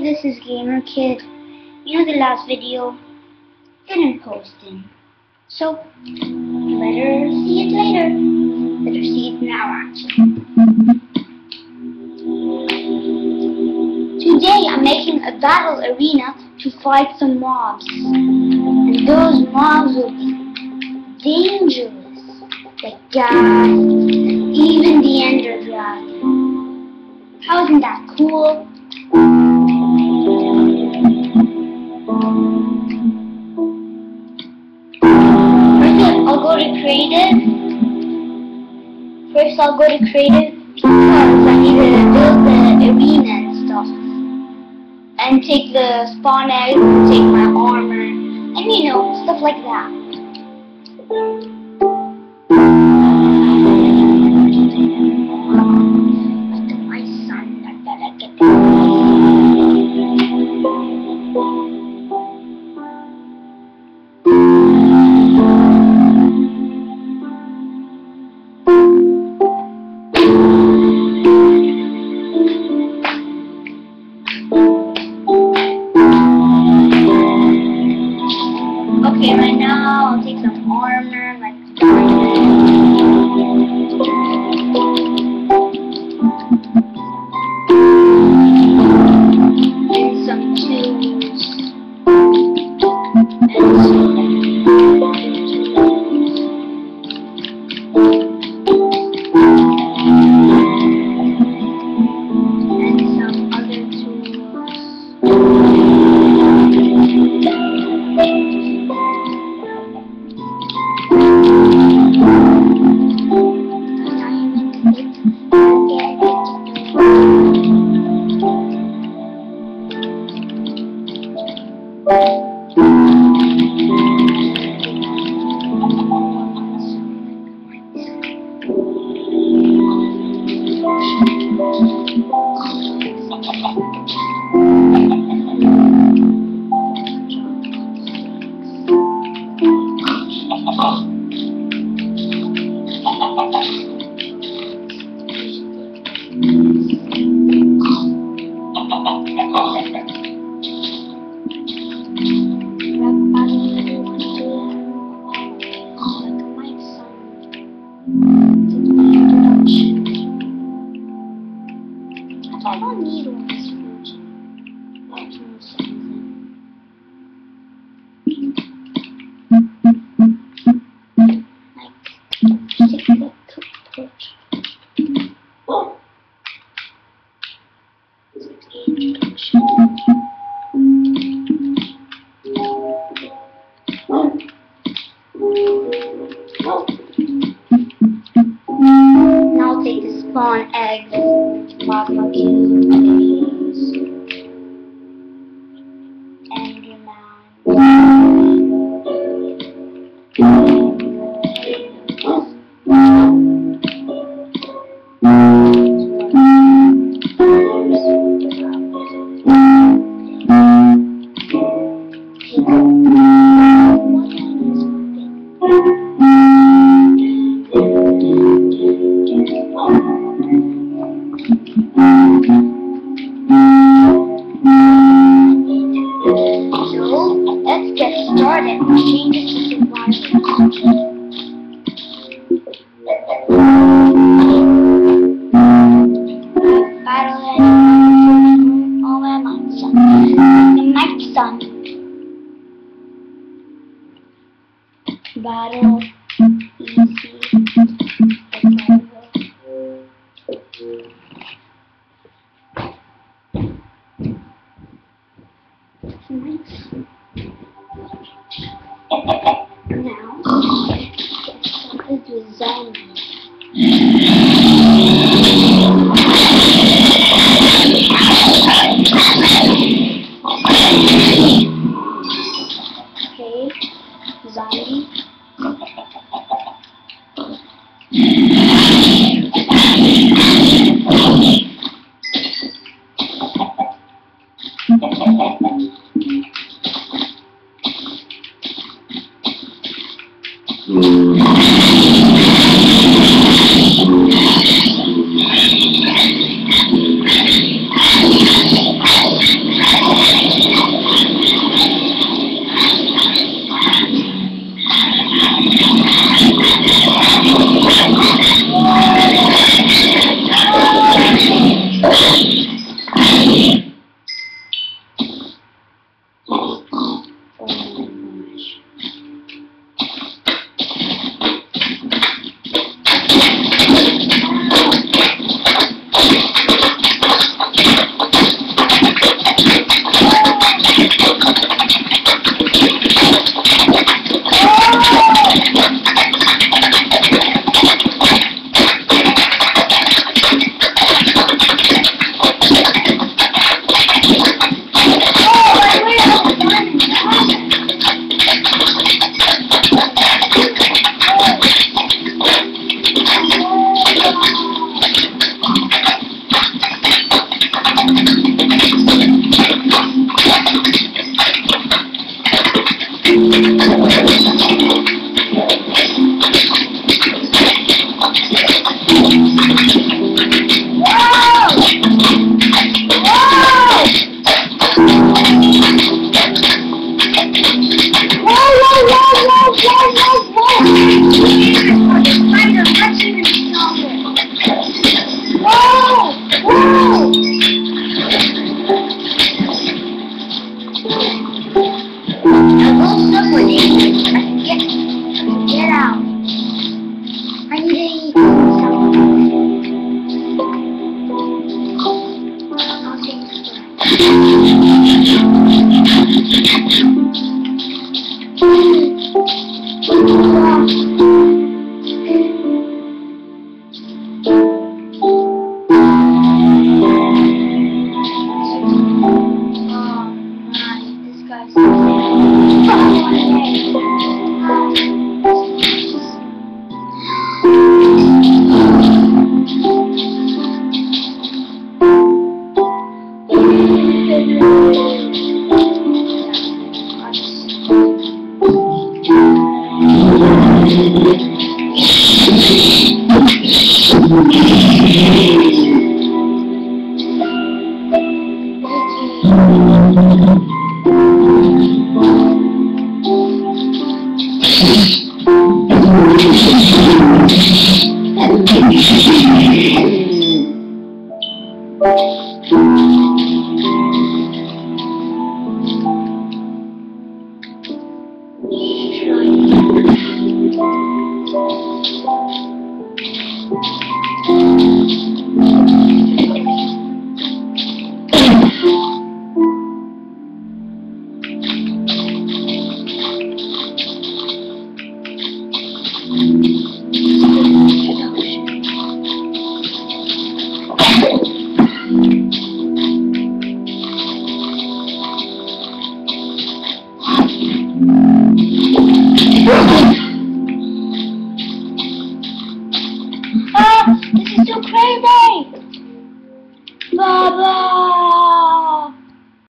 This is Gamer Kid. You know the last video didn't post in. So better see it later. Better see it now actually. Today I'm making a battle arena to fight some mobs. And those mobs will be dangerous. Like ghasts, even the Ender Dragon. How isn't that cool? To creative. First I'll go to creative because I need to build the arena and stuff. And take the spawn egg, take my armor, and you know, stuff like that. Now I'll take some armor, like I spawn eggs, plasma Battle easy. Now, started with zombies. Hum.